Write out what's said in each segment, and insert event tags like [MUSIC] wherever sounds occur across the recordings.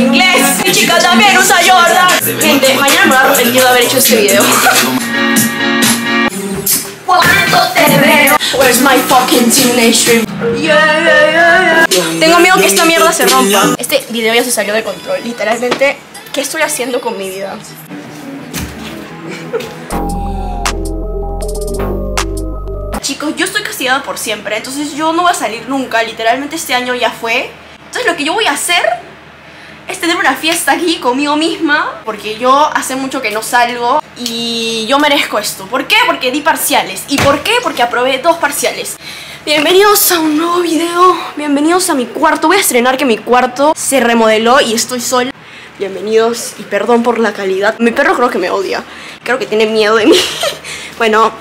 inglés. Mi chica también usa Jordan. Gente, mañana me voy a arrepentir de haber hecho este video. Cuando te veo Where's my fucking teenage dream? Tengo miedo que esta mierda se rompa Este video ya se salió de control Literalmente, ¿qué estoy haciendo con mi vida? Chicos, yo estoy castigada por siempre Entonces yo no voy a salir nunca Literalmente este año ya fue Entonces lo que yo voy a hacer una fiesta aquí conmigo misma Porque yo hace mucho que no salgo Y yo merezco esto. ¿Por qué? Porque di parciales. ¿Y por qué? Porque aprobé dos parciales. Bienvenidos a un nuevo video. Bienvenidos a mi cuarto. Voy a estrenar que mi cuarto se remodeló y estoy sola. Bienvenidos y perdón por la calidad. Mi perro creo que me odia. Creo que tiene miedo de mí. [LAUGHS] Bueno.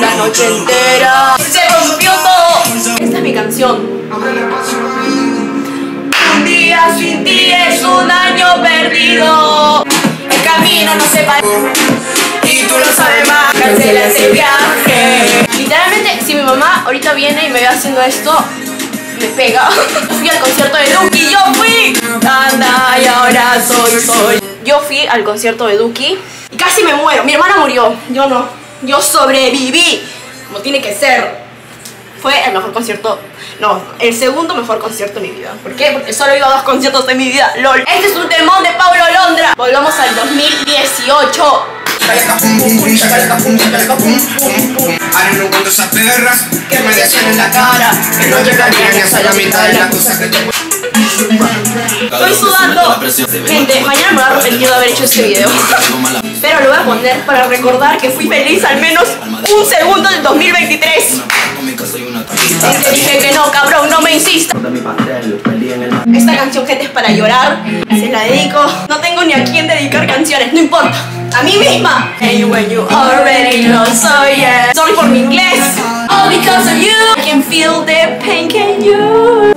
La noche entera. Se rompió todo. Esta es mi canción sin ti es un año perdido. El camino no se para y tú lo sabes más. Cancela ese viaje. Literalmente, si mi mamá ahorita viene y me ve haciendo esto, me pega. [LAUGHS] Fui al concierto de Duki, yo fui. Anda y ahora soy soy. Yo fui al concierto de Duki y casi me muero. Mi hermana murió, yo no. Yo sobreviví, como tiene que ser. Fue el mejor concierto no, el segundo mejor concierto de mi vida. ¿Por qué? Porque solo he ido a dos conciertos de mi vida. LOL. Este es un temón de Pablo Londra. Volvamos al 2018. Ahora no esas perras que me decían en la cara que no llegarían a la mitad de la cosa que te Estoy sudando. Gente, mañana me voy a arrepentir de haber hecho este video. Pero lo voy a poner para recordar que fui feliz al menos un segundo del 2023. Te dije que no, cabrón, no me insistas. Esta canción, gente, es para llorar. Se la dedico. No tengo ni a quién dedicar canciones, no importa. A mí misma. Hey, when you already know, so yeah. Sorry por mi inglés. All because of you. I can feel the pain, can you?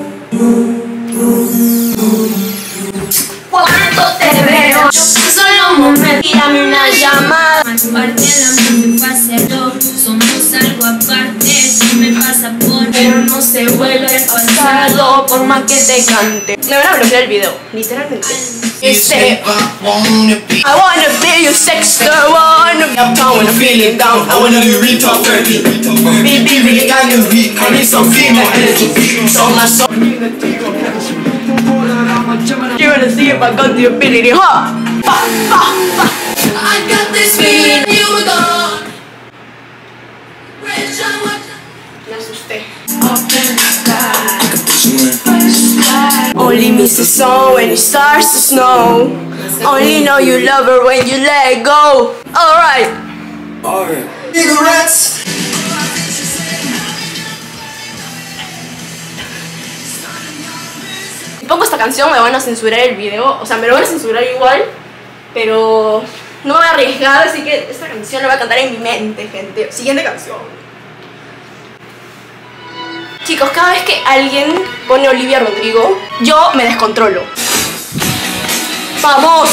Cuando te veo, solo un momento. Tírame una llamada. Pero no se vuelve pasado por más que te cante. Me van a bloquear el video, literalmente. Este. I wanna be your sexter, wanna be uptown when I'm feeling down. I wanna be real talk dirty. Be, be, be, I need, I need some female energy. So my soul. You're gonna see if I got the ability, huh? I got this feeling Only miss the sun when it starts to snow. Only know you love her when you let go. Alright. Cigarettes Si pongo esta canción me van a censurar el video. O sea, me lo van a censurar igual. Pero no me voy a arriesgar, así que esta canción la voy a cantar en mi mente, gente. Siguiente canción. Chicos, cada vez que alguien pone Olivia Rodrigo, yo me descontrolo. ¡Vamos!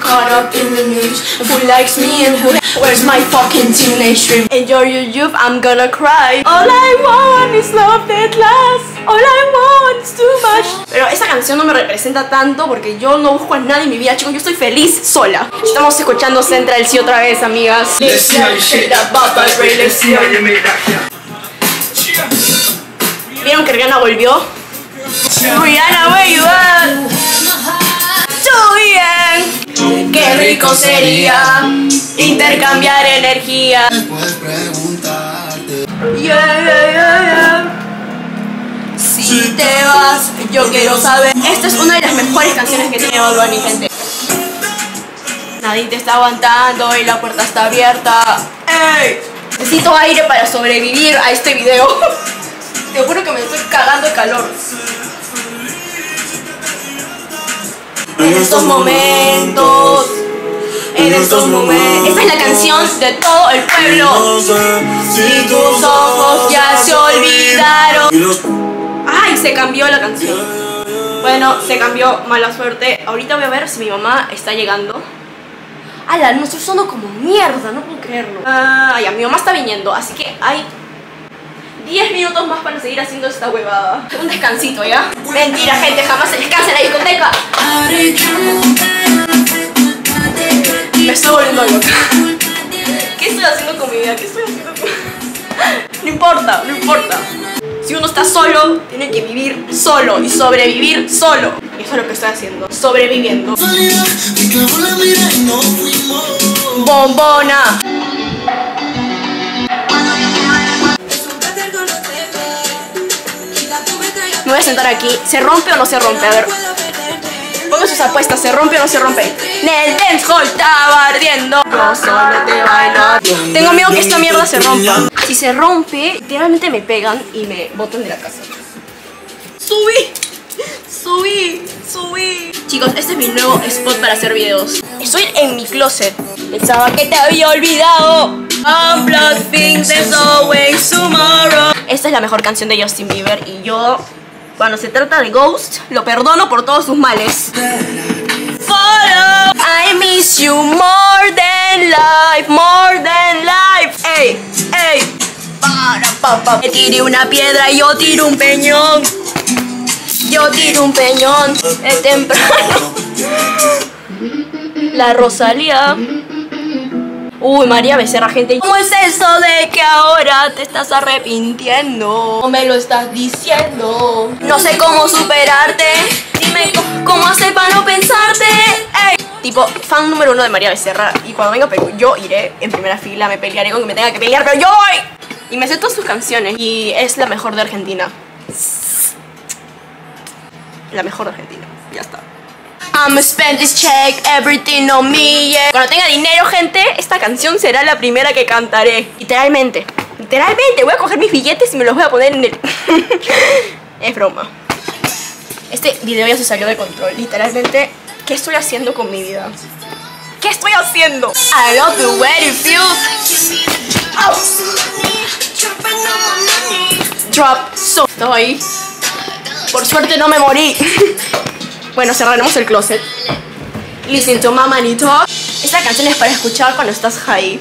Caught up in the news, who likes me and who Where's my fucking teenage dream? Enjoy your youth, I'm gonna cry. All I want is love that lasts. All I want is too much. Pero esa canción no me representa tanto porque yo no busco a nadie en mi vida, chicos. Yo estoy feliz sola. Estamos escuchando Central C otra vez, amigas. Let's see how you shake that butt, but let's see how you make that ¿Vieron que Rihanna volvió? Rihanna, you at? Tú bien Qué rico sería intercambiar energía Puedes preguntarte Yeah. Si te vas, yo quiero saber. Esta es una de las mejores canciones que tiene Bad Bunny, gente. Nadie te está aguantando y la puerta está abierta. ¡Ey! Necesito aire para sobrevivir a este video. [LAUGHS] Te juro que me estoy cagando de calor. En estos momentos. En estos momentos. Esta es la canción de todo el pueblo. Si tus ojos ya se olvidaron. ¡Ay! Se cambió la canción. Bueno, se cambió. Mala suerte. Ahorita voy a ver si mi mamá está llegando. ¡Hala! No estoy sonando como mierda. No puedo creerlo. Ah, ya, mi mamá está viniendo. Así que hay 10 minutos más para seguir haciendo esta huevada. Un descansito, ¿ya? Mentira, gente, jamás se descansa en la discoteca. Me estoy volviendo loca. ¿Qué estoy haciendo con mi vida? ¿Qué estoy haciendo con No importa, no importa. Si uno está solo, tiene que vivir solo y sobrevivir solo. Y eso es lo que estoy haciendo, sobreviviendo. Bombona. Me voy a sentar aquí. ¿Se rompe o no se rompe? A ver. Ponga sus apuestas, ¿se rompe o no se rompe? Nel dancehall estaba ardiendo. Yo solo te bailo. Tengo miedo que esta mierda se rompa. Si se rompe, literalmente me pegan y me botan de la casa. ¡Subí! ¡Subí! ¡Subí! Chicos, este es mi nuevo spot para hacer videos. Estoy en mi closet. Pensaba que te había olvidado. Esta es la mejor canción de Justin Bieber y yo, cuando se trata de Ghost, lo perdono por todos sus males. Follow. I miss you more than life, more than life. Ey, ey. Para, pa, pa. Me tiré una piedra y yo tiro un peñón. Yo tiro un peñón es temprano. [LAUGHS] La Rosalía. Uy, María Becerra, gente. ¿Cómo es eso de que ahora te estás arrepintiendo? No me lo estás diciendo. No sé cómo superarte. Dime cómo hacer para no pensarte. Ey. Tipo, fan número uno de María Becerra. Y cuando venga a yo iré en primera fila, me pelearé con que me tenga que pelear, pero yo voy. Y me sé todas sus canciones. Y es la mejor de Argentina. La mejor de Argentina. Ya está. I'ma spend this check, everything on me. Cuando tenga dinero, gente, esta canción será la primera que cantaré. Literalmente. Literalmente. Voy a coger mis billetes y me los voy a poner en el... es broma. Este video ya se salió de control. Literalmente, ¿qué estoy haciendo con mi vida? ¿Qué estoy haciendo? I love the way it feels. Drop. So. Estoy. Por suerte no me morí. Bueno, cerraremos el closet. Listen to Mama and Talk. Esta canción es para escuchar cuando estás high.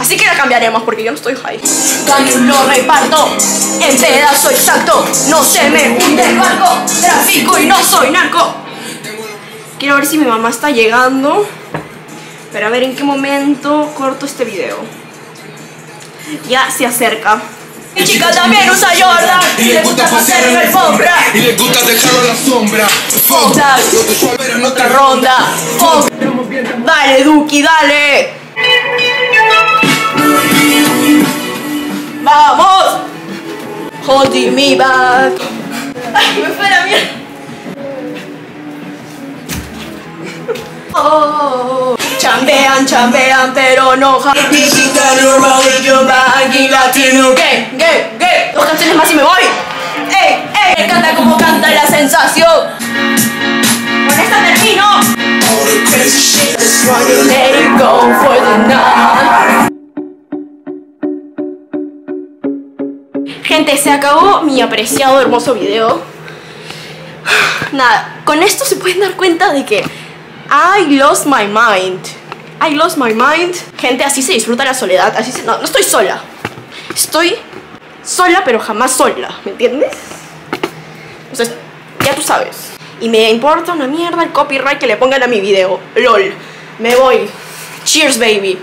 Así que la cambiaremos porque yo no estoy high. Cambio lo reparto en pedazo exacto. No se me hunde el barco. Tráfico y no soy narco. Quiero ver si mi mamá está llegando. Pero a ver en qué momento corto este video. Ya se acerca. Mi chica también usa Jordan y le gusta pasear en la alfombra. Y le gusta dejarlo a la sombra. Dale. lo en Otra ronda. Dale, Duki, dale. Vamos. Holding me back. Ay, me fue la mierda. Oh. Chambean, chambean, pero no Aquí latino, gay, gay, gay. Dos canciones más y me voy. Ey, ey, me encanta como canta la sensación. Con esta termino. Let it go for the night. Gente, se acabó mi apreciado hermoso video. [SIGHS] Nada, con esto se pueden dar cuenta de que I lost my mind. I lost my mind. Gente, así se disfruta la soledad. Así no, no estoy sola. Estoy sola, pero jamás sola. ¿Me entiendes? O ya tú sabes. Y me importa una mierda el copyright que le pongan a mi video. LOL. Me voy. Cheers, baby.